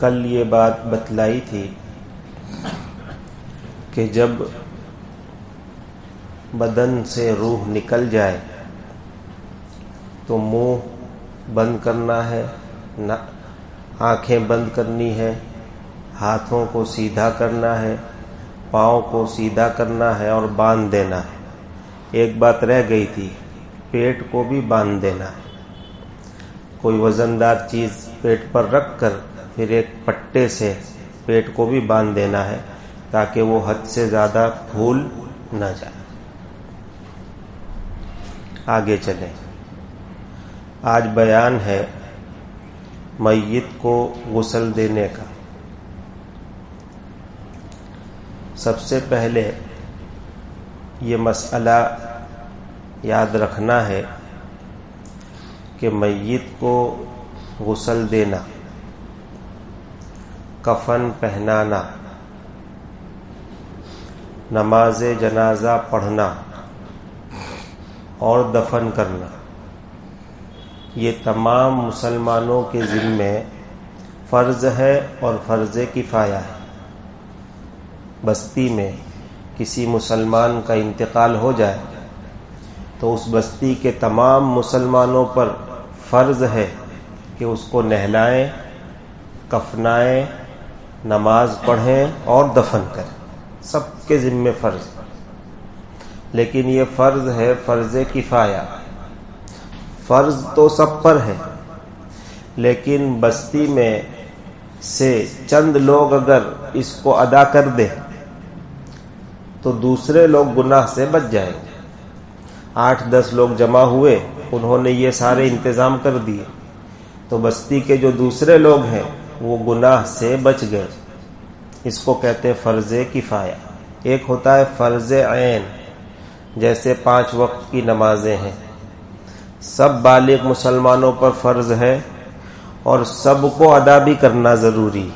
कल ये बात बतलाई थी कि जब बदन से रूह निकल जाए तो मुँह बंद करना है आँखें बंद करनी है, हाथों को सीधा करना है, पाँव को सीधा करना है और बाँध देना है। एक बात रह गई थी, पेट को भी बाँध देना है। कोई वजनदार चीज़ पेट पर रख कर फिर एक पट्टे से पेट को भी बाँध देना है, ताकि वो हद से ज़्यादा फूल न जाए। आगे चले। आज बयान है मैयत को गुसल देने का। सबसे पहले ये मसला याद रखना है कि मैयत को गुसल देना, कफन पहनाना नमाज़ जनाजा पढ़ना और दफन करना। ये तमाम मुसलमानों के जिम्मे फ़र्ज़ है और फ़र्ज़ किफ़ाया है। बस्ती में किसी मुसलमान का इंतकाल हो जाए तो उस बस्ती के तमाम मुसलमानों पर फ़र्ज़ है कि उसको नहलाएँ, कफनाएँ, नमाज़ पढ़ें और दफन करें। सबके जिम्मे फ़र्ज़। लेकिन ये फ़र्ज़ है फ़र्ज़ किफाया। फ़र्ज़ तो सब पर है, लेकिन बस्ती में से चंद लोग अगर इसको अदा कर दे तो दूसरे लोग गुनाह से बच जाएँगे। आठ दस लोग जमा हुए, उन्होंने ये सारे इंतज़ाम कर दिए। तो बस्ती के जो दूसरे लोग हैं, वो गुनाह से बच गए। इसको कहते हैं फ़र्ज़ किफाया। एक होता है फ़र्ज़ ऐन, जैसे पाँच वक्त की नमाजें हैं। सब बालिग मुसलमानों पर फ़र्ज़ है और सबको अदा भी करना ज़रूरी।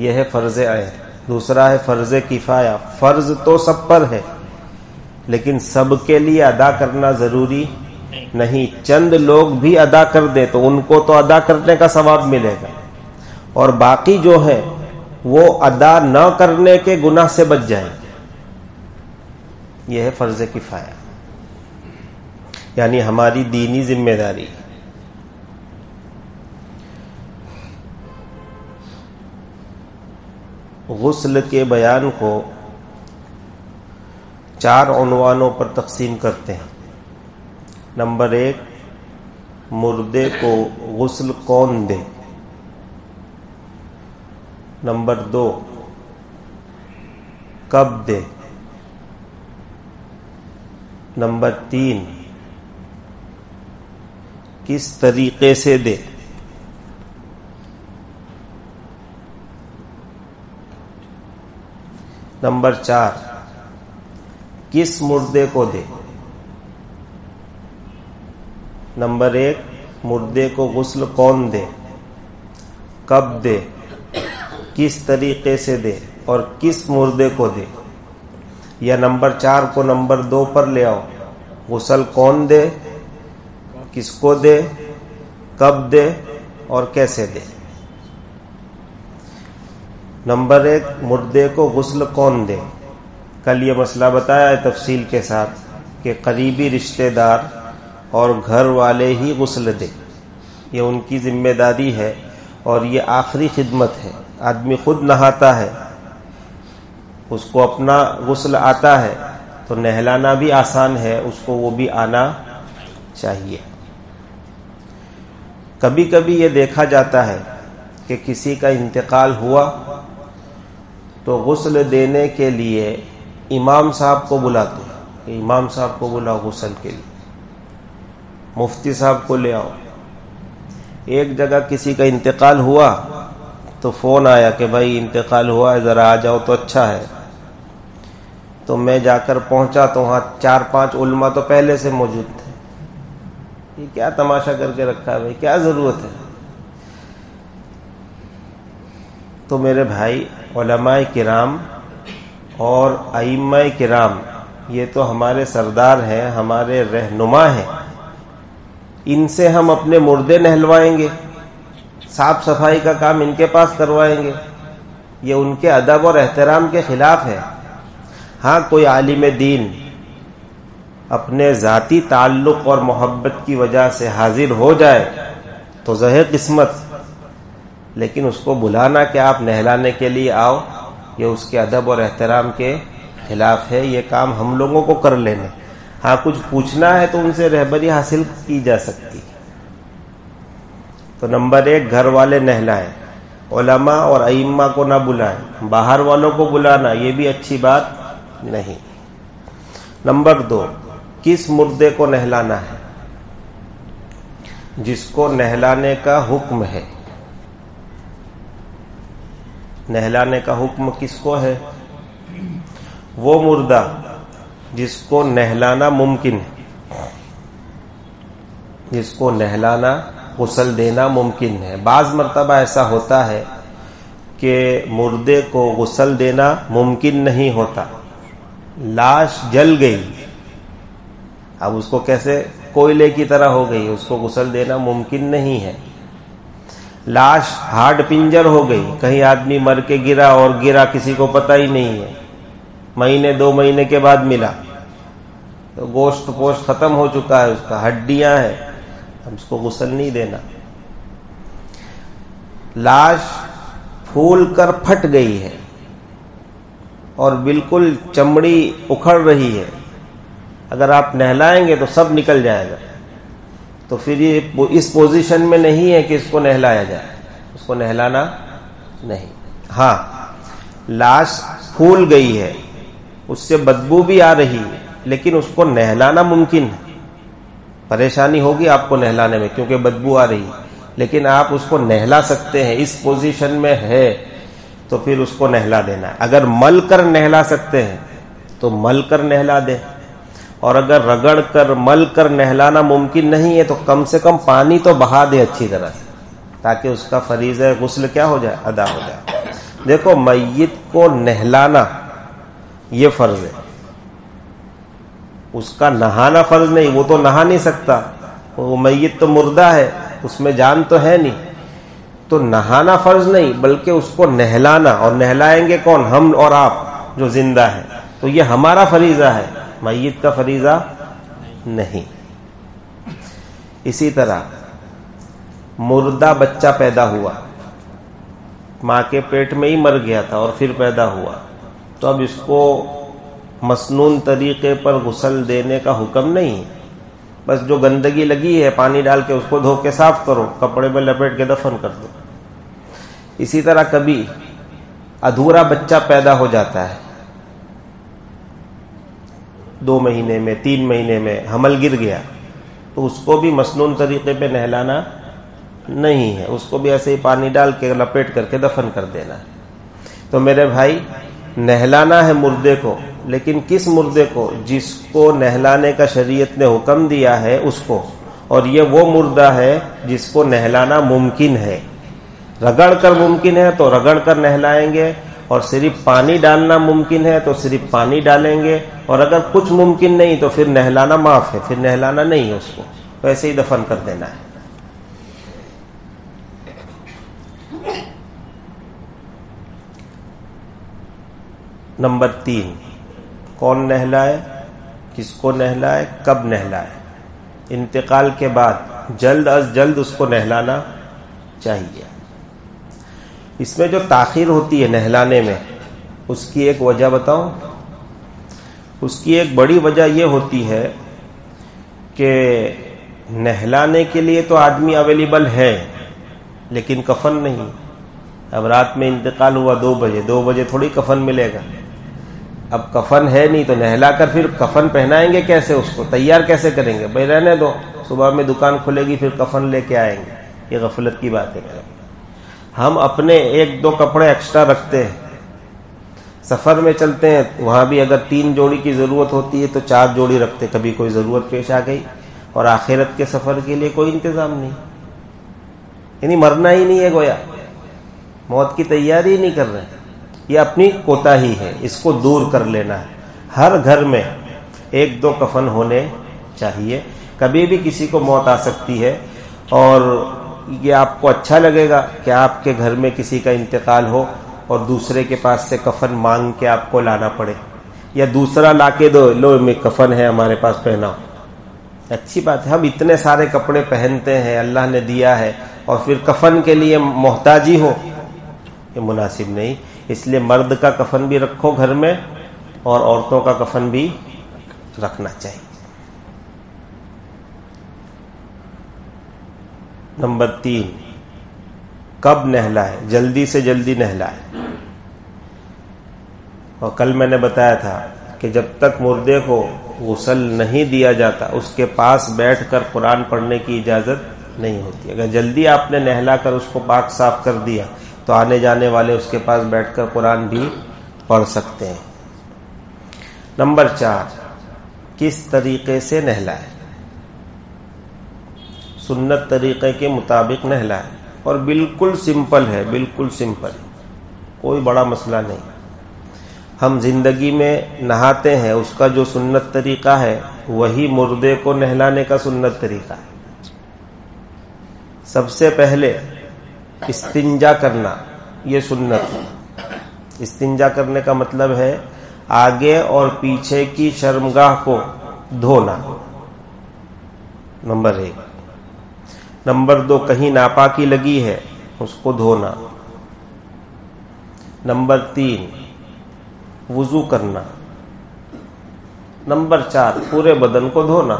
यह है फ़र्ज़ ऐन दूसरा है फ़र्ज़ किफाया। फ़र्ज़ तो सब पर है, लेकिन सबके लिए अदा करना ज़रूरी नहीं। चंद लोग भी अदा कर दे तो उनको तो अदा करने का सवाब मिलेगा। और बाकी जो है, वो अदा न करने के गुनाह से बच जाएँगे। यह है फ़र्ज़ किफाया। यानी हमारी दीनी ज़िम्मेदारी। गुस्ल के बयान को चार उनवानों पर तकसीम करते हैं। नंबर एक, मुर्दे को गुस्ल कौन दे? नंबर दो, कब दे? नंबर तीन किस तरीके से दे? नंबर चार, किस मुर्दे को दे? नंबर एक, मुर्दे को गुस्ल कौन दे? कब दे? किस तरीके से दे? और किस मुर्दे को दे? या नंबर चार को नंबर दो पर ले आओ, गुसल कौन दे? किसको दे, कब दे और कैसे दे। नंबर एक, मुर्दे को गुस्ल कौन दे? कल ये मसला बताया है तफसील के साथ कि करीबी रिश्तेदार और घर वाले ही गुस्ल दे। ये उनकी ज़िम्मेदारी है और ये आखिरी खिदमत है। आदमी खुद नहाता है, उसको अपना गुस्ल आता है तो नहलाना भी आसान है, उसको वो भी आना चाहिए। कभी कभी ये देखा जाता है कि किसी का इंतकाल हुआ तो गसल देने के लिए इमाम साहब को बुलाते हैं कि इमाम साहब को बुलाओ गुस्ल के लिए। मुफ्ती साहब को ले आओ। एक जगह किसी का इंतकाल हुआ तो फ़ोन आया कि भाई इंतकाल हुआ है जरा आ जाओ तो अच्छा है। तो मैं जाकर पहुँचा तो वहाँ चार पाँच उल्मा तो पहले से मौजूद थे। ये क्या तमाशा करके रखा है भाई, क्या ज़रूरत है? तो मेरे भाई ओलमाए किराम और आइम्मा किराम, ये तो हमारे सरदार हैं, हमारे रहनुमा हैं। इनसे हम अपने मुर्दे नहलवाएँगे साफ़ सफ़ाई का काम इनके पास करवाएँगे। ये उनके अदब और एहतराम के खिलाफ है। हाँ कोई आलिम दीन अपने जाती ताल्लुक और मोहब्बत की वजह से हाजिर हो जाए तो जहे किस्मत। लेकिन उसको बुलाना कि आप नहलाने के लिए आओ? ये उसके अदब और एहतराम के खिलाफ है। ये काम हम लोगों को कर लेने। हाँ कुछ पूछना है तो उनसे रहबरी हासिल की जा सकती। तो नंबर एक, घर वाले नहलाएँ। ओलमा और अइम्मा को ना बुलाएँ। बाहर वालों को बुलाना, ये भी अच्छी बात नहीं। नंबर दो किस मुर्दे को नहलाना है? जिसको नहलाने का हुक्म है। नहलाने का हुक्म किसको है? वो मुर्दा जिसको नहलाना मुमकिन है। जिसको नहलाना, गुसल देना मुमकिन है। बाज मरतबा ऐसा होता है कि मुर्दे को गुसल देना मुमकिन नहीं होता। लाश जल गई। अब उसको कैसे कोयले की तरह हो गई, उसको गुसल देना मुमकिन नहीं है। लाश हार्ड पिंजर हो गई, कहीं आदमी मर के गिरा और गिरा किसी को पता ही नहीं है। महीने, दो महीने के बाद मिला। तो गोश्त पोस्ट खत्म हो चुका है उसका, हड्डियाँ हैं हम उसको गुसल नहीं देना। लाश फूल कर फट गई है और बिल्कुल चमड़ी उखड़ रही है। अगर आप नहलाएँगे तो सब निकल जाएगा। तो फिर ये इस पोजीशन में नहीं है कि इसको नहलाया जाए। उसको नहलाना नहीं। हाँ लाश फूल गई है, उससे बदबू भी आ रही है, लेकिन उसको नहलाना मुमकिन है। परेशानी होगी आपको नहलाने में, क्योंकि बदबू आ रही है। लेकिन आप उसको नहला सकते हैं, इस पोजीशन में है तो फिर उसको नहला देना अगर मल कर नहला सकते हैं तो मल कर नहला दें। और अगर रगड़ कर मल कर नहलाना मुमकिन नहीं है तो कम से कम पानी तो बहा दे अच्छी तरह से, ताकि उसका फरीज है गुस्ल क्या हो जाए, अदा हो जाए। देखो मैयत को नहलाना, ये फ़र्ज़ है। उसका नहाना फ़र्ज़ नहीं, वो तो नहा नहीं सकता। वो मैयत तो मुर्दा है, उसमें जान तो है नहीं। तो नहाना फ़र्ज़ नहीं, बल्कि उसको नहलाना, और नहलाएँगे कौन? हम और आप, जो ज़िंदा है। तो ये हमारा फरीजा है। मैत का फरीजा नहीं। इसी तरह मुर्दा बच्चा पैदा हुआ, माँ के पेट में ही मर गया था और फिर पैदा हुआ तो अब इसको मसनून तरीके पर गुसल देने का हुक्म नहीं बस जो गंदगी लगी है, पानी डाल के उसको धो के साफ़ करो, कपड़े में लपेट के दफन कर दो। इसी तरह कभी अधूरा बच्चा पैदा हो जाता है। दो महीने में, तीन महीने में हमल गिर गया तो उसको भी मसनून तरीके पे नहलाना नहीं है। उसको भी ऐसे ही पानी डाल के लपेट करके दफन कर देना तो मेरे भाई, नहलाना है मुर्दे को, लेकिन किस मुर्दे को? जिसको नहलाने का शरीयत ने हुक्म दिया है, उसको। और ये वो मुर्दा है जिसको नहलाना मुमकिन है। रगड़ कर मुमकिन है तो रगड़ कर नहलाएँगे और सिर्फ़ पानी डालना मुमकिन है तो सिर्फ़ पानी डालेंगे। और अगर कुछ मुमकिन नहीं तो फिर नहलाना माफ़ है, फिर नहलाना नहीं है उसको। वैसे ही दफन कर देना है। नंबर तीन, कौन नहलाए, किसको नहलाए, कब नहलाए? इंतकाल के बाद जल्द अज जल्द उसको नहलाना चाहिए। इसमें जो ताखिर होती है नहलाने में, उसकी एक वजह बताऊँ? उसकी एक बड़ी वजह यह होती है कि नहलाने के लिए तो आदमी अवेलेबल है, लेकिन कफन नहीं। अब रात में इंतकाल हुआ दो बजे दो बजे थोड़ी कफन मिलेगा। अब कफन है नहीं तो नहला कर फिर कफन पहनाएँगे कैसे उसको? तैयार कैसे करेंगे? भाई रहने दो, सुबह में दुकान खुलेगी, फिर कफन लेके आएँगे। ये गफलत की बात है। हम अपने एक दो कपड़े एक्स्ट्रा रखते हैं। सफ़र में चलते हैं, वहाँ भी अगर तीन जोड़ी की ज़रूरत होती है तो चार जोड़ी रखते, कभी कोई ज़रूरत पेश आ गई। और आखिरत के सफ़र के लिए कोई इंतज़ाम नहीं। यानी मरना ही नहीं है गोया। मौत की तैयारी नहीं कर रहे। ये अपनी कोता ही है, इसको दूर कर लेना है। हर घर में एक दो कफन होने चाहिए। कभी भी किसी को मौत आ सकती है। और ये आपको अच्छा लगेगा कि आपके घर में किसी का इंतकाल हो और दूसरे के पास से कफन मांग के आपको लाना पड़े। या दूसरा लाके दो, लो, में कफन है हमारे पास, पहनाओ। अच्छी बात है, हम इतने सारे कपड़े पहनते हैं, अल्लाह ने दिया है, और फिर कफन के लिए मोहताजी हो, ये मुनासिब नहीं। इसलिए मर्द का कफन भी रखो घर में, और औरतों का कफन भी रखना चाहिए। नंबर तीन, कब नहलाए? जल्दी से जल्दी नहलाए। और कल मैंने बताया था कि जब तक मुर्दे को गुसल नहीं दिया जाता, उसके पास बैठकर कुरान पढ़ने की इजाज़त नहीं होती। अगर जल्दी आपने नहलाकर उसको पाक साफ़ कर दिया तो आने जाने वाले उसके पास बैठकर कुरान भी पढ़ सकते हैं। नंबर चार, किस तरीके से नहलाए? सुन्नत तरीके के मुताबिक नहलाए। और बिल्कुल सिंपल है, बिल्कुल सिंपल। कोई बड़ा मसला नहीं। हम ज़िंदगी में नहाते हैं, उसका जो सुन्नत तरीका है, वही मुर्दे को नहलाने का सुन्नत तरीका है। सबसे पहले इस्तिंजा करना, ये सुन्नत है। इस्तिंजा करने का मतलब है, आगे और पीछे की शर्मगाह को धोना। नंबर एक। नंबर दो, कहीं नापाकी लगी है, उसको धोना। नंबर तीन, वज़ू करना। नंबर चार, पूरे बदन को धोना।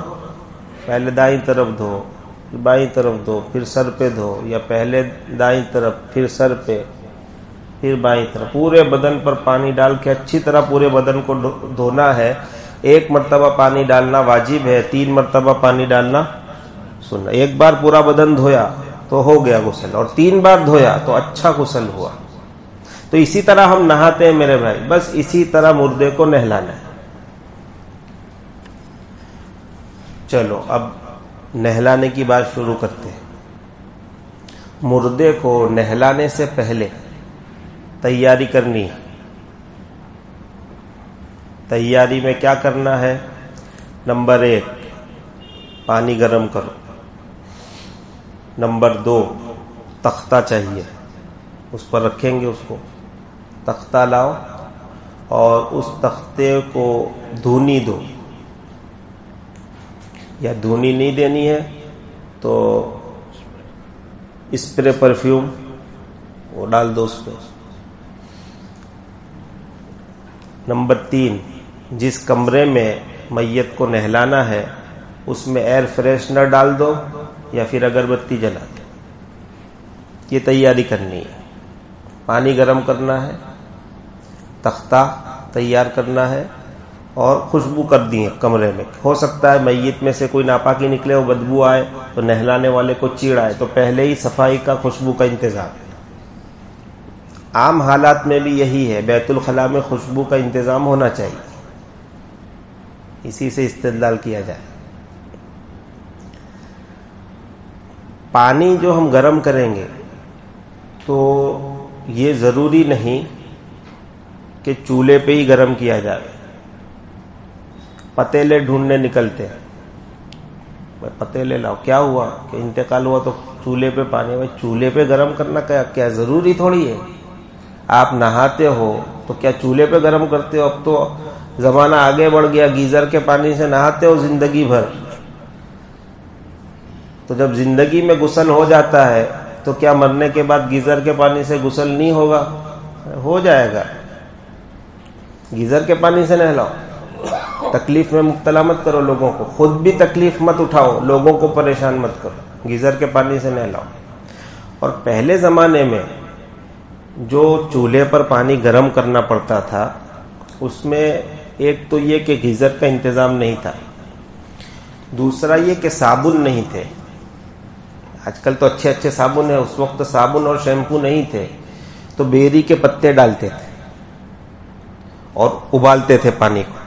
पहले दाई तरफ़ धो, बाई तरफ़ धो, फिर सर पे धो, या पहले दाई तरफ़, फिर सर पे, फिर बाई तरफ़। पूरे बदन पर पानी डाल के अच्छी तरह पूरे बदन को धोना है। एक मरतबा पानी डालना वाजिब है, तीन मरतबा पानी डालना सुनना एक बार पूरा बदन धोया तो हो गया गुसल, और तीन बार धोया तो अच्छा गुसल हुआ। तो इसी तरह हम नहाते हैं मेरे भाई, बस इसी तरह मुर्दे को नहलाना है। चलो, अब नहलाने की बात शुरू करते हैं। मुर्दे को नहलाने से पहले तैयारी करनी है। तैयारी में क्या करना है? नंबर एक, पानी गर्म करो। नंबर दो, तख्ता चाहिए। उस पर रखेंगे उसको। तख्ता लाओ और उस तख्ते को धुनी दो। या धुनी नहीं देनी है तो स्प्रे परफ्यूम वो डाल दो उस पर नंबर तीन, जिस कमरे में मैयत को नहलाना है, उसमें एयर फ्रेशनर डाल दो। या फिर अगरबत्ती जला दो ये तैयारी करनी है। पानी गर्म करना है, तख्ता तैयार करना है और खुशबू कर दी है कमरे में। हो सकता है मैयत में से कोई नापाकी निकले, वो बदबू आए तो नहलाने वाले को चीड़ आए तो पहले ही सफ़ाई का खुशबू का इंतज़ाम आम हालात में भी यही है, बैतुल खला में खुशबू का इंतज़ाम होना चाहिए। इसी से इस्तेदलाल किया जाए। पानी जो हम गर्म करेंगे तो ये ज़रूरी नहीं कि चूल्हे पे ही गर्म किया जाए। पतेले ढूँढने निकलते हैं। भाई, पतेले लाओ। क्या हुआ? कि इंतकाल हुआ तो चूल्हे पे पानी, भाई, चूल्हे पे गर्म करना क्या क्या ज़रूरी थोड़ी है? आप नहाते हो तो क्या चूल्हे पे गर्म करते हो? अब तो जमाना आगे बढ़ गया, गीजर के पानी से नहाते हो ज़िंदगी भर। तो जब ज़िंदगी में गुसल हो जाता है तो क्या मरने के बाद गीजर के पानी से गुसल नहीं होगा? हो जाएगा। गीजर के पानी से नहलाओ। तकलीफ़ में मुक्तला मत करो लोगों को। खुद भी तकलीफ़ मत उठाओ। लोगों को परेशान मत करो। गीजर के पानी से नहलाओ। और पहले जमाने में जो चूल्हे पर पानी गर्म करना पड़ता था, उसमें एक तो ये कि गीजर का इंतज़ाम नहीं था। दूसरा ये कि साबुन नहीं थे। आजकल तो अच्छे अच्छे साबुन है, उस वक्त साबुन और शैम्पू नहीं थे तो बेरी के पत्ते डालते थे और उबालते थे पानी को।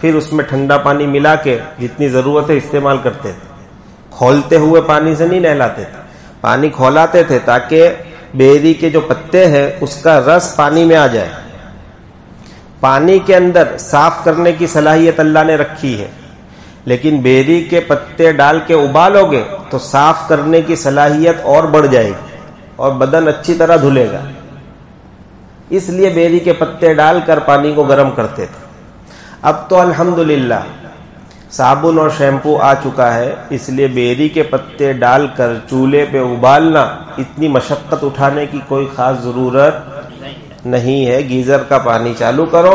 फिर उसमें ठंडा पानी मिला के जितनी ज़रूरत है इस्तेमाल करते थे। खोलते हुए पानी से नहीं नहलाते थे, पानी खोलाते थे ताकि बेरी के जो पत्ते हैं, उसका रस पानी में आ जाए। पानी के अंदर साफ़ करने की सलाहियत अल्लाह ने रखी है। लेकिन बेरी के पत्ते डाल के उबालोगे तो साफ़ करने की सलाहियत और बढ़ जाएगी और बदन अच्छी तरह धुलेगा। इसलिए बेरी के पत्ते डालकर पानी को गर्म करते थे। अब तो अल्हम्दुलिल्लाह, साबुन और शैम्पू आ चुका है, इसलिए बेरी के पत्ते डालकर चूल्हे पे उबालना इतनी मशक्कत उठाने की कोई खास ज़रूरत नहीं है। गीजर का पानी चालू करो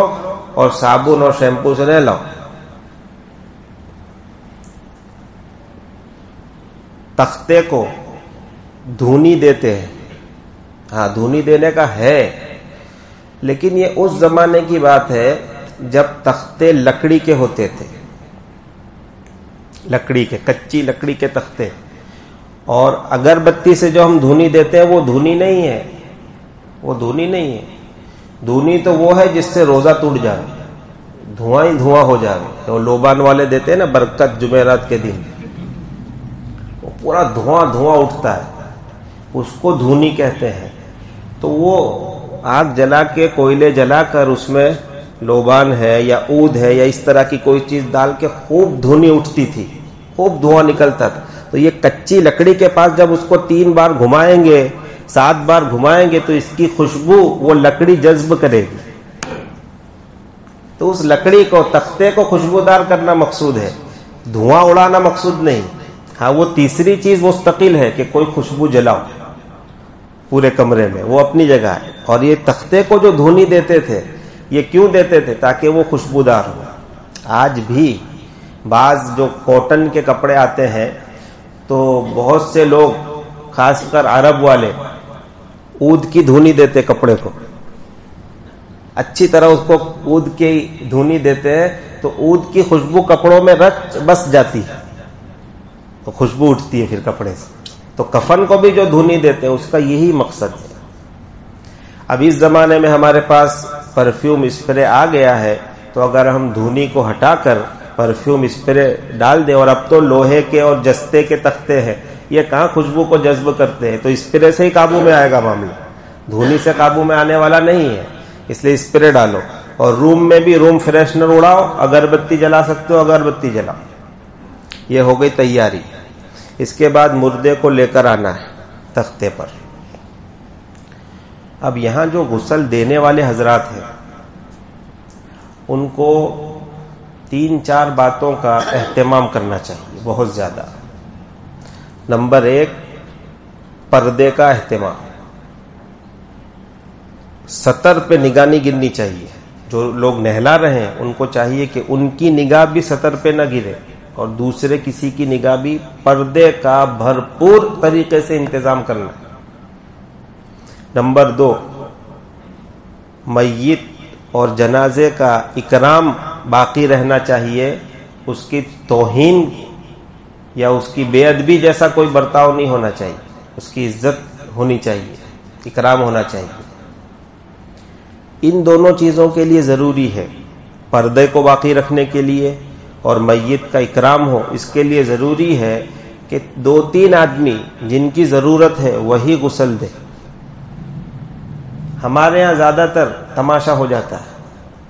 और साबुन और शैम्पू से नहलाओ तख्ते को धूनी देते हैं। हाँ धूनी देने का है। लेकिन ये उस जमाने की बात है जब तख्ते लकड़ी के होते थे। लकड़ी के, कच्ची लकड़ी के तख्ते। और अगरबत्ती से जो हम धुनी देते हैं, वो धुनी नहीं है। वो धुनी नहीं है। धुनी तो वो है जिससे रोजा टूट जाए। धुआँ ही धुआँ हो जाए। तो लोबान वाले देते हैं ना, बरकत जुमेरात के दिन। पूरा धुआँ धुआँ उठता है। उसको धुनी कहते हैं। तो वो आग जला के, कोयले जलाकर उसमें लोबान है या ऊद है या इस तरह की कोई चीज़ डाल के खूब धुनी उठती थी, खूब धुआँ निकलता था। तो ये कच्ची लकड़ी के पास जब उसको तीन बार घुमाएँगे, सात बार घुमाएँगे तो इसकी खुशबू, वो लकड़ी जज्ब करेगी। तो उस लकड़ी को, तख्ते को खुशबूदार करना मकसूद है। धुआँ उड़ाना मकसूद नहीं। हाँ वो तीसरी चीज़ मुस्तकिल है कि कोई खुशबू जलाओ पूरे कमरे में, वो अपनी जगह है। और ये तख्ते को जो धुनी देते थे, ये क्यों देते थे? ताकि वो खुशबूदार हो। आज भी बाज जो कॉटन के कपड़े आते हैं तो बहुत से लोग, खासकर अरब वाले, ऊद की धुनी देते कपड़े को। अच्छी तरह उसको ऊद की धुनी देते हैं तो ऊद की खुशबू कपड़ों में रच, बस जाती है। तो खुशबू उठती है फिर कपड़े से। तो कफन को भी जो धुनी देते हैं, उसका यही मकसद है। अब इस जमाने में हमारे पास परफ्यूम स्प्रे आ गया है तो अगर हम धुनी को हटाकर परफ्यूम स्प्रे डाल दें, और अब तो लोहे के और जस्ते के तख्ते हैं, ये कहा खुशबू को जज्ब करते हैं? तो स्प्रे से ही काबू में आएगा मामला। धुनी से काबू में आने वाला नहीं है, इसलिए स्प्रे डालो। और रूम में भी रूम फ्रेशनर उड़ाओ, अगरबत्ती जला सकते हो, अगरबत्ती जलाओ। ये हो गई तैयारी। इसके बाद मुर्दे को लेकर आना है तख्ते पर। अब यहाँ जो गुसल देने वाले हजरात हैं, उनको तीन चार बातों का एहतमाम करना चाहिए, बहुत ज़्यादा। नंबर एक, पर्दे का एहतमाम। सतर पे निगानी गिरनी चाहिए। जो लोग नहला रहे हैं, उनको चाहिए कि उनकी निगाह भी सतर पे न गिरे। और दूसरे किसी की निगाह भी पर्दे का भरपूर तरीके से इंतज़ाम करना। नंबर दो मैयत और जनाजे का इकराम बाकी रहना चाहिए, उसकी तोहीन या उसकी बेअदबी जैसा कोई बर्ताव नहीं होना चाहिए। उसकी इज़्ज़त होनी चाहिए, इकराम होना चाहिए। इन दोनों चीज़ों के लिए ज़रूरी है, पर्दे को बाकी रखने के लिए और मैयत का इकराम हो, इसके लिए ज़रूरी है कि दो तीन आदमी जिनकी ज़रूरत है, वही गुसल दे। हमारे यहाँ ज़्यादातर तमाशा हो जाता है।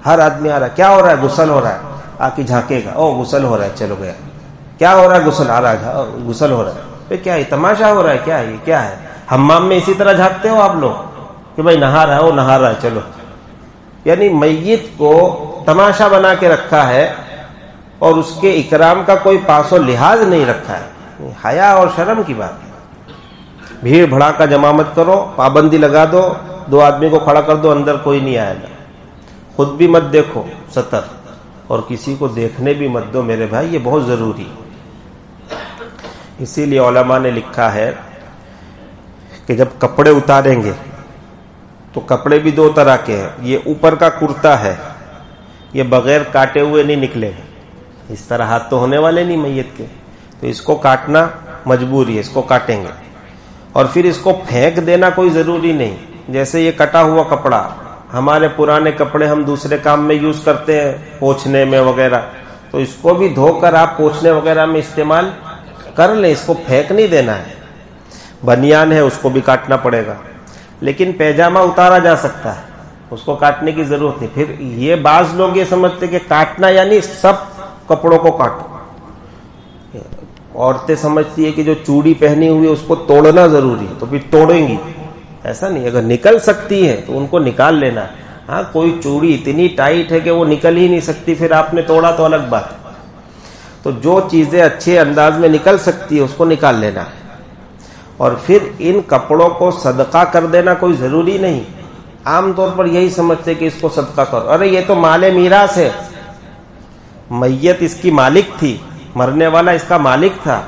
हर आदमी आ रहा है, क्या हो रहा है? गुसल हो रहा है। आके झांकेगा, ओ, गुसल हो रहा है, चलो गया। क्या हो रहा है? गुसल आ रहा है। गुसल हो रहा है। क्या है तमाशा हो रहा है? क्या है क्या है? हम्माम में इसी तरह झांकते हो आप लोग? कि भाई नहा रहा है वो नहा रहा है, चलो। यानी मैयत को तमाशा बना के रखा है और उसके इकराम का कोई पासो लिहाज नहीं रखा है। हया और शर्म की बात है। भीड़ भड़ाका जमा मत करो, पाबंदी लगा दो दो आदमी को खड़ा कर दो, अंदर कोई नहीं आएगा। खुद भी मत देखो, सतर। और किसी को देखने भी मत दो, मेरे भाई, ये बहुत ज़रूरी इसीलिए ओलमा ने लिखा है कि जब कपड़े उतारेंगे तो कपड़े भी दो तरह के हैं। ये ऊपर का कुर्ता है, ये बगैर काटे हुए नहीं निकलेगा इस तरह हाथ तो होने वाले नहीं मैयत के। तो इसको काटना मजबूरी है, इसको काटेंगे। और फिर इसको फेंक देना कोई ज़रूरी नहीं। जैसे ये कटा हुआ कपड़ा, हमारे पुराने कपड़े हम दूसरे काम में यूज़ करते हैं, पोछने में वगैरह। तो इसको भी धोकर आप पोछने वगैरह में इस्तेमाल कर ले, इसको फेंक नहीं देना है। बनियान है, उसको भी काटना पड़ेगा। लेकिन पैजामा उतारा जा सकता है, उसको काटने की ज़रूरत नहीं। फिर ये बाज लोग ये समझते कि काटना यानी सब कपड़ों को काटो। औरतें समझती है कि जो चूड़ी पहनी हुई है, उसको तोड़ना ज़रूरी है तो फिर तोड़ेंगी। ऐसा नहीं, अगर निकल सकती है तो उनको निकाल लेना। है हाँ कोई चूड़ी इतनी टाइट है कि वो निकल ही नहीं सकती, फिर आपने तोड़ा तो अलग बात। तो जो चीज़ें अच्छे अंदाज में निकल सकती है, उसको निकाल लेना। है और फिर इन कपड़ों को सदका कर देना कोई ज़रूरी नहीं। आमतौर पर यही समझते कि इसको सदका करो। अरे, ये तो माले मीरास है। मैयत इसकी मालिक थी, मरने वाला इसका मालिक था।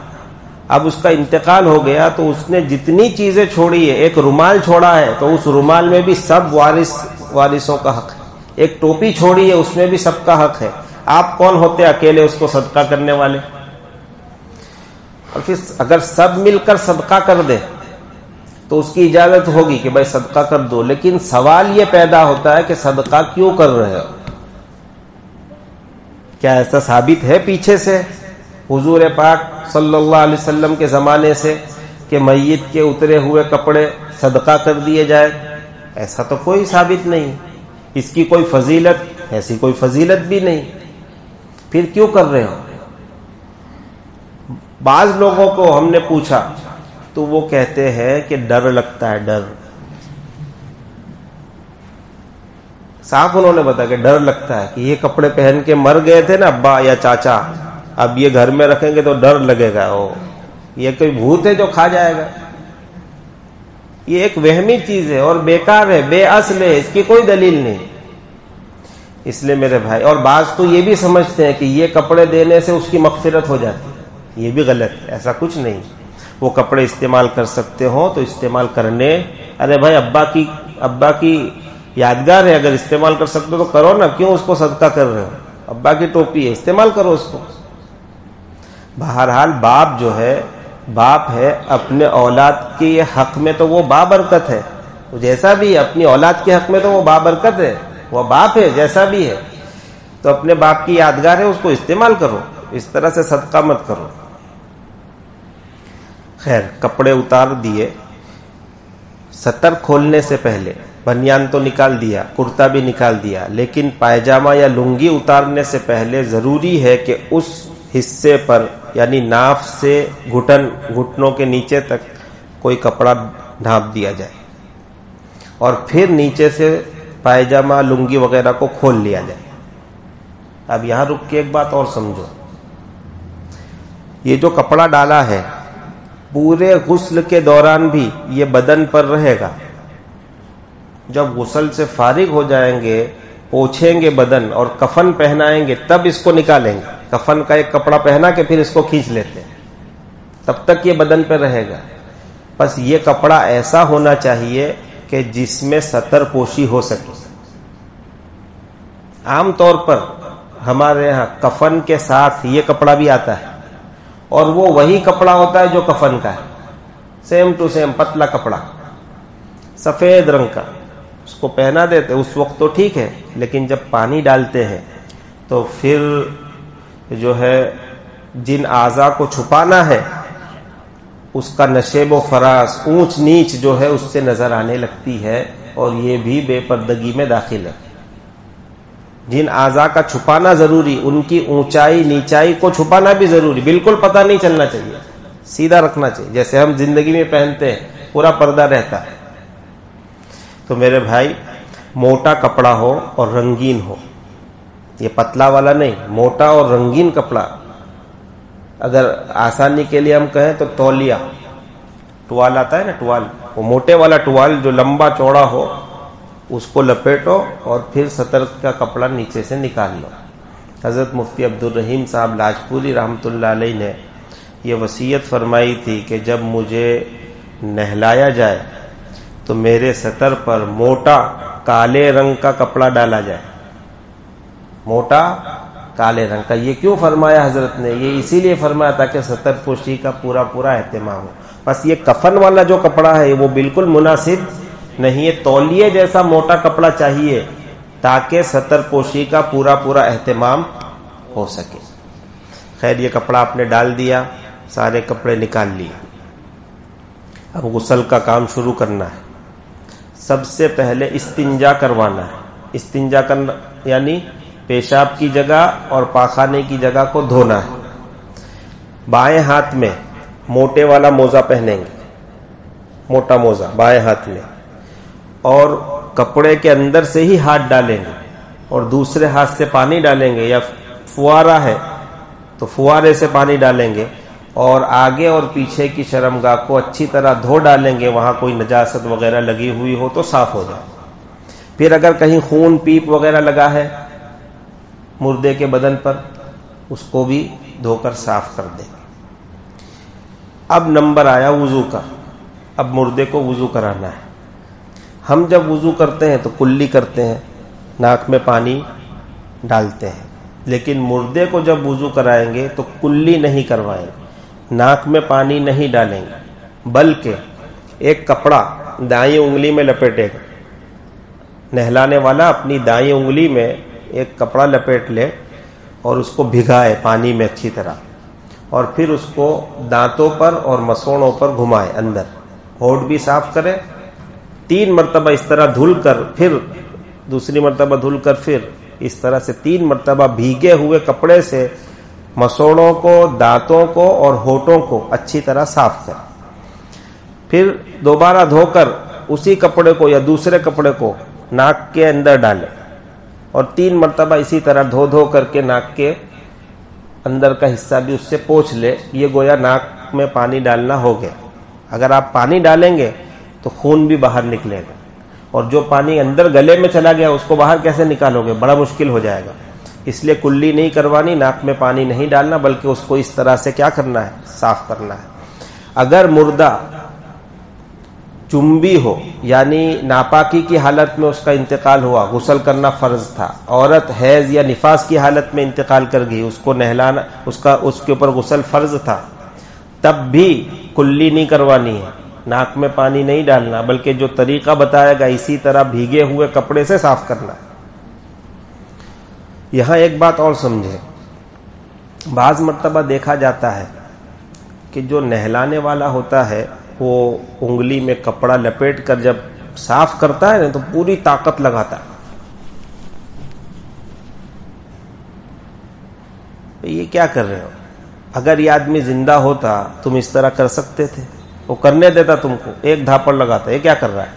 अब उसका इंतकाल हो गया तो उसने जितनी चीज़ें छोड़ी है, एक रुमाल छोड़ा है तो उस रुमाल में भी सब वारिस, वारिसों का हक है। एक टोपी छोड़ी है, उसमें भी सबका हक है। आप कौन होते अकेले उसको सदका करने वाले? और फिर अगर सब मिलकर सदका कर दे तो उसकी इजाज़त होगी कि भाई सदका कर दो। लेकिन सवाल यह पैदा होता है कि सदका क्यों कर रहे हो? क्या ऐसा साबित है पीछे से? हुजूर पाक सल्लल्लाहु अलैहि वसल्लम के जमाने से कि मैत के उतरे हुए कपड़े सदका कर दिए जाए, ऐसा तो कोई साबित नहीं। इसकी कोई फजीलत, ऐसी कोई फजीलत भी नहीं। फिर क्यों कर रहे हो? बाज लोगों को हमने पूछा तो वो कहते हैं कि डर लगता है, डर। साफ़ उन्होंने बताया कि डर लगता है कि ये कपड़े पहन के मर गए थे ना अब्बा या चाचा, अब ये घर में रखेंगे तो डर लगेगा, ओ, ये कोई भूत है जो खा जाएगा? ये एक वहमी चीज़ है और बेकार है, बेअसल है, इसकी कोई दलील नहीं। इसलिए मेरे भाई, और बाज तो ये भी समझते हैं कि ये कपड़े देने से उसकी मकफिरत हो जाती है। ये भी गलत है, ऐसा कुछ नहीं। वो कपड़े इस्तेमाल कर सकते हो तो इस्तेमाल करने। अरे भाई, अब्बा की अब्बा की यादगार है, अगर इस्तेमाल कर सकते हो तो करो ना, क्यों उसको सदका कर रहे हो? अब्बा की टोपी है, इस्तेमाल करो उसको। बहरहाल, बाप जो है, बाप है अपने औलाद के हक में तो वो बाबरकत है। जैसा भी अपनी औलाद के हक में तो वो बाबरकत है। वो बाप है, जैसा भी है। तो अपने बाप की यादगार है, उसको इस्तेमाल करो। इस तरह से सदका मत करो। खैर, कपड़े उतार दिए। सतर खोलने से पहले बनियान तो निकाल दिया, कुर्ता भी निकाल दिया, लेकिन पायजामा या लुंगी उतारने से पहले ज़रूरी है कि उस हिस्से पर, यानी नाफ से घुटन, घुटनों के नीचे तक कोई कपड़ा ढांप दिया जाए। और फिर नीचे से पायजामा, लुंगी वगैरह को खोल लिया जाए। अब यहाँ रुक के एक बात और समझो। ये जो कपड़ा डाला है, पूरे गुस्ल के दौरान भी ये बदन पर रहेगा। जब गुसल से फारिग हो जाएँगे, पोछेंगे बदन और कफन पहनाएँगे, तब इसको निकालेंगे। कफन का एक कपड़ा पहना के फिर इसको खींच लेते हैं। तब तक ये बदन पर रहेगा। बस ये कपड़ा ऐसा होना चाहिए कि जिसमें सतर पोशी हो सके। आमतौर पर हमारे यहाँ कफन के साथ ये कपड़ा भी आता है। और वो वही कपड़ा होता है जो कफन का है। सेम टू सेम पतला कपड़ा। सफ़ेद रंग का। उसको पहना देते, उस वक्त तो ठीक है, लेकिन जब पानी डालते हैं तो फिर जो है, जिन आजा को छुपाना है, उसका नशेब व ऊंच नीच जो है, उससे नज़र आने लगती है, और ये भी बेपर्दगी में दाखिल है। जिन आजा का छुपाना ज़रूरी, उनकी ऊंचाई, नीचाई को छुपाना भी ज़रूरी, बिल्कुल पता नहीं चलना चाहिए, सीधा रखना चाहिए। जैसे हम ज़िंदगी में पहनते हैं, पूरा पर्दा रहता है। तो मेरे भाई, मोटा कपड़ा हो और रंगीन हो। ये पतला वाला नहीं, मोटा और रंगीन कपड़ा। अगर आसानी के लिए हम कहें तो तौलिया। टुवाल आता है ना टुवाल वो मोटे वाला टुवाल जो लंबा चौड़ा हो, उसको लपेटो और फिर सतर्क का कपड़ा नीचे से निकाल लो। हज़रत मुफ्ती अब्दुल रहीम साहब लाजपुरी रहमतुल्लाह ने यह वसीयत फरमाई थी कि जब मुझे नहलाया जाए तो मेरे सतर पर मोटा काले रंग का कपड़ा डाला जाए। मोटा काले रंग का। ये क्यों फरमाया हज़रत ने? ये इसीलिए फरमाया ताकि सतर पोशी का पूरा पूरा एहतमाम हो। बस ये कफन वाला जो कपड़ा है वो बिल्कुल मुनासिब नहीं है। तौलिए जैसा मोटा कपड़ा चाहिए ताकि सतर पोशी का पूरा पूरा एहतमाम हो सके। खैर, ये कपड़ा आपने डाल दिया, सारे कपड़े निकाल लिए। अब गुसल का काम शुरू करना है। सबसे पहले इस्तिंजा करवाना है। इस्तिंजा करना यानी पेशाब की जगह और पाखाने की जगह को धोना है। बाएँ हाथ में मोटे वाला मोजा पहनेंगे। मोटा मोजा, बाएँ हाथ में। और कपड़े के अंदर से ही हाथ डालेंगे और दूसरे हाथ से पानी डालेंगे या फुआरा है तो फुआरे से पानी डालेंगे। और आगे और पीछे की शर्मगाह को अच्छी तरह धो डालेंगे, वहाँ कोई नजासत वगैरह लगी हुई हो तो साफ़ हो जाए। फिर अगर कहीं खून पीप वगैरह लगा है, मुर्दे के बदन पर, उसको भी धोकर साफ़ कर देंगे अब नंबर आया वज़ू का। अब मुर्दे को वज़ू कराना है। हम जब वज़ू करते हैं तो कुल्ली करते हैं, नाक में पानी डालते हैं। लेकिन मुर्दे को जब वज़ू कराएँगे तो कुल्ली नहीं करवाएँगे। नाक में पानी नहीं डालेंगे, बल्कि एक कपड़ा दाई उंगली में लपेटेगा। नहलाने वाला अपनी दाई उंगली में एक कपड़ा लपेट ले और उसको भिगाए पानी में अच्छी तरह, और फिर उसको दांतों पर और मसोड़ों पर घुमाए अंदर। होठ भी साफ़ करे, तीन मरतबा इस तरह धुल कर फिर, दूसरी मरतबा धुल कर फिर इस तरह से तीन मरतबा भीगे हुए कपड़े से मसोड़ों को, दांतों को और होठों को अच्छी तरह साफ़ कर। फिर दोबारा धोकर उसी कपड़े को या दूसरे कपड़े को नाक के अंदर डाले और तीन मरतबा इसी तरह धो धो करके नाक के अंदर का हिस्सा भी उससे पोछ ले, ये गोया नाक में पानी डालना हो गया। अगर आप पानी डालेंगे तो खून भी बाहर निकलेगा और जो पानी अंदर गले में चला गया, उसको बाहर कैसे निकालोगे? बड़ा मुश्किल हो जाएगा। इसलिए कुल्ली नहीं करवानी, नाक में पानी नहीं डालना, बल्कि उसको इस तरह से क्या करना है? साफ़ करना है। अगर मुर्दा चुंबी हो, यानी नापाकी की हालत में उसका इंतकाल हुआ, गुसल करना फ़र्ज़ था, औरत हैज़ या निफास की हालत में इंतकाल कर गई, उसको नहलाना, उसका, उसके ऊपर गुसल फ़र्ज़ था, तब भी कुल्ली नहीं करवानी है। नाक में पानी नहीं डालना, बल्कि जो तरीका बताया गया, इसी तरह भीगे हुए कपड़े से साफ़ करना। यहाँ एक बात और समझे। बाज मरतबा देखा जाता है कि जो नहलाने वाला होता है, वो उंगली में कपड़ा लपेट कर जब साफ़ करता है ना तो पूरी ताकत लगाता है। ये क्या कर रहे हो? अगर ये आदमी ज़िंदा होता, तुम इस तरह कर सकते थे? वो करने देता तुमको, एक धापड़ लगाता, ये क्या कर रहा है?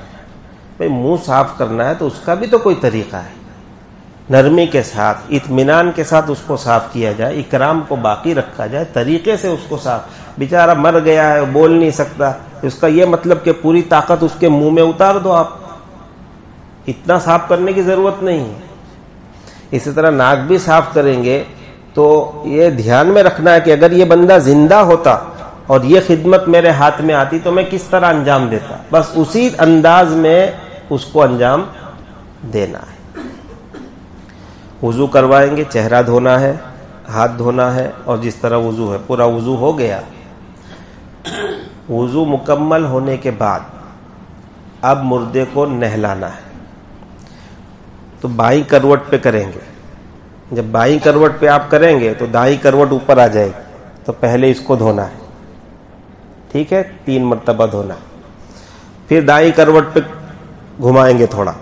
भाई, मुँह साफ़ करना है तो उसका भी तो कोई तरीका है। नरमी के साथ इतमान के साथ उसको साफ़ किया जाए, इकराम को बाकी रखा जाए, तरीके से उसको साफ़। बेचारा मर गया है, बोल नहीं सकता। उसका यह मतलब कि पूरी ताकत उसके मुँह में उतार दो आप। इतना साफ़ करने की ज़रूरत नहीं है। इसी तरह नाक भी साफ़ करेंगे तो ये ध्यान में रखना है कि अगर ये बंदा ज़िंदा होता और ये खिदमत मेरे हाथ में आती तो मैं किस तरह अंजाम देता? बस उसी अंदाज में उसको अंजाम देना है। वज़ू करवाएँगे, चेहरा धोना है, हाथ धोना है, और जिस तरह वज़ू है, पूरा वज़ू हो गया। वज़ू मुकम्मल होने के बाद, अब मुर्दे को नहलाना है। तो बाई करवट पे करेंगे। जब बाई करवट पे आप करेंगे तो दाई करवट ऊपर आ जाएगी। तो पहले इसको धोना है। ठीक है? तीन मरतबा धोना है। फिर दाई करवट पे घुमाएँगे थोड़ा।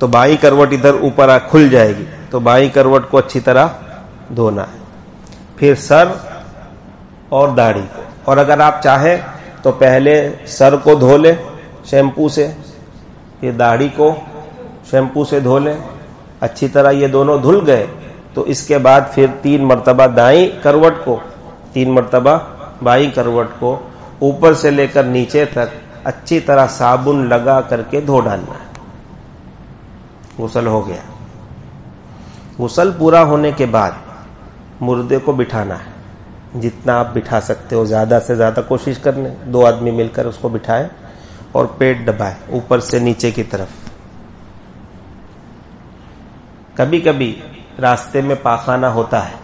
तो बाई करवट इधर ऊपर खुल जाएगी। तो बाई करवट को अच्छी तरह धोना है। फिर सर और दाढ़ी को। और अगर आप चाहें तो पहले सर को धो ले शैम्पू से, फिर दाढ़ी को शैम्पू से धो ले। अच्छी तरह ये दोनों धुल गए तो इसके बाद फिर तीन मरतबा दाई करवट को, तीन मरतबा बाई करवट को ऊपर से लेकर नीचे तक अच्छी तरह साबुन लगा करके धो डालना है। गुसल हो गया। गुसल पूरा होने के बाद मुर्दे को बिठाना है। जितना आप बिठा सकते हो, ज़्यादा से ज़्यादा कोशिश करने। दो आदमी मिलकर उसको बिठाए और पेट दबाए, ऊपर से नीचे की तरफ़। कभी कभी रास्ते में पाखाना होता है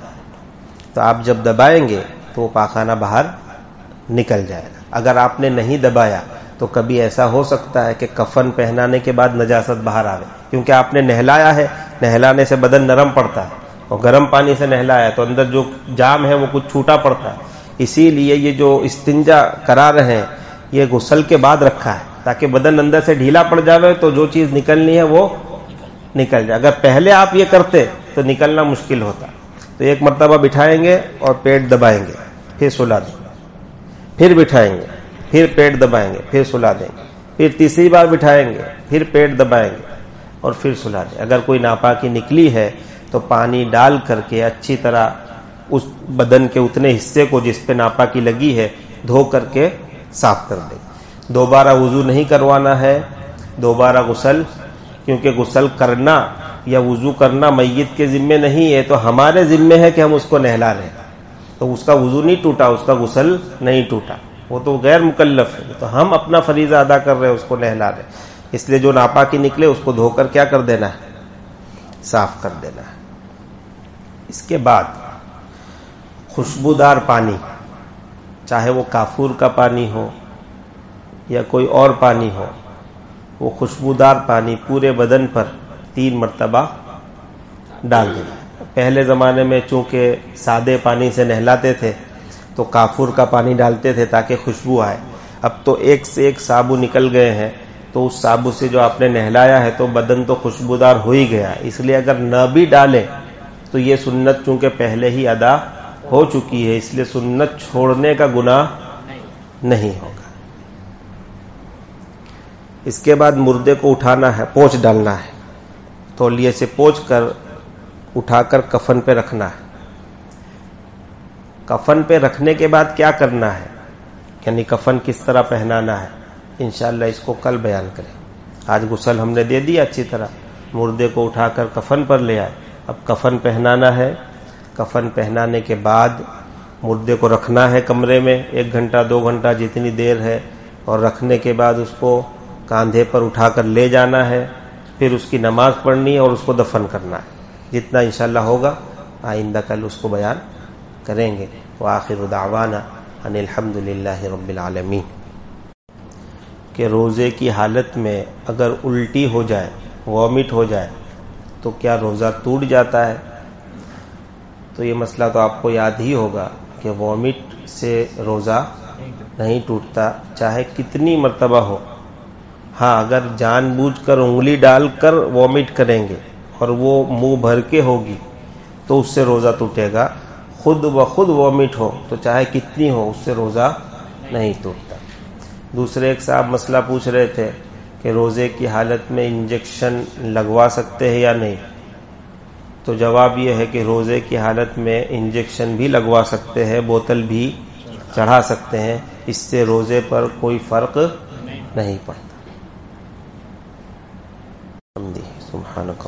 तो आप जब दबाएँगे तो वो पाखाना बाहर निकल जाएगा। अगर आपने नहीं दबाया तो कभी ऐसा हो सकता है कि कफन पहनाने के बाद नजासत बाहर आवे। क्योंकि आपने नहलाया है, नहलाने से बदन नरम पड़ता है और गर्म पानी से नहलाया है तो अंदर जो जाम है वो कुछ छूटा पड़ता है। इसीलिए ये जो इस्तिंजा करा रहे हैं, ये गुसल के बाद रखा है। ताकि बदन अंदर से ढीला पड़ जावे तो जो चीज़ निकलनी है वो निकल जाए। अगर पहले आप ये करते तो निकलना मुश्किल होता। तो एक मरतबा बिठाएँगे और पेट दबाएँगे, फिर सुला देंगे, फिर बिठाएँगे। फिर पेट दबाएँगे, फिर सुला देंगे। फिर तीसरी बार बिठाएँगे, फिर पेट दबाएँगे और फिर सुला दें अगर कोई नापाकी निकली है तो पानी डाल करके अच्छी तरह उस बदन के उतने हिस्से को जिस पे नापाकी लगी है, धो करके साफ़ कर दे। दोबारा वज़ू नहीं करवाना है, दोबारा गुसल, क्योंकि गुसल करना या वज़ू करना मैयत के जिम्मे नहीं है तो हमारे जिम्मे है कि हम उसको नहला रहे। तो उसका वज़ू नहीं टूटा, उसका गुसल नहीं टूटा। वो तो गैर मुकल्लफ है तो हम अपना फरीजा अदा कर रहे हैं, उसको नहला रहे इसलिए जो नापाकी निकले, उसको धोकर क्या कर देना है? साफ़ कर देना है। इसके बाद खुशबूदार पानी, चाहे वो काफूर का पानी हो या कोई और पानी हो, वो खुशबूदार पानी पूरे बदन पर तीन मरतबा डाल देना पहले ज़माने में चूँकि सादे पानी से नहलाते थे तो काफूर का पानी डालते थे ताकि खुशबू आए। अब तो एक से एक साबु निकल गए हैं तो उस साबु से जो आपने नहलाया है तो बदन तो खुशबूदार हो ही गया इसलिए अगर न भी डाले तो ये सुन्नत चूँकि पहले ही अदा हो चुकी है, इसलिए सुन्नत छोड़ने का गुनाह नहीं होगा। इसके बाद मुर्दे को उठाना है पोच डालना है। तौलिए से पोच कर, उठाकर कफन पे रखना है। कफन पे रखने के बाद क्या करना है? यानी कफन किस तरह पहनाना है? इनशाला इसको कल बयान करें। आज गुसल हमने दे दिया अच्छी तरह। मुर्दे को उठाकर कफन पर ले आए। अब कफन पहनाना है। कफन पहनाने के बाद मुर्दे को रखना है कमरे में। एक घंटा, दो घंटा जितनी देर है। और रखने के बाद उसको कांधे पर उठाकर ले जाना है। फिर उसकी नमाज़ पढ़नी है और उसको दफन करना है। जितना इंशाल्लाह होगा, आइंदा कल उसको बयान करेंगे। वो आखिर दावाना अनिलहमदिल्ला रबालमी कि रोज़े की हालत में अगर उल्टी हो जाए, वॉमिट हो जाए तो क्या रोज़ा टूट जाता है? तो ये मसला तो आपको याद ही होगा कि वॉमिट से रोज़ा नहीं टूटता, चाहे कितनी मर्तबा हो। हाँ अगर जानबूझकर उंगली डालकर वॉमिट करेंगे और वो मुँह भर के होगी तो उससे रोज़ा टूटेगा। खुद ब खुद वॉमिट हो तो चाहे कितनी हो, उससे रोज़ा नहीं टूटता। दूसरे एक साहब मसला पूछ रहे थे कि रोज़े की हालत में इंजेक्शन लगवा सकते हैं या नहीं? तो जवाब यह है कि रोज़े की हालत में इंजेक्शन भी लगवा सकते हैं, बोतल भी चढ़ा सकते हैं, इससे रोज़े पर कोई फ़र्क नहीं पड़ता। सुबहानक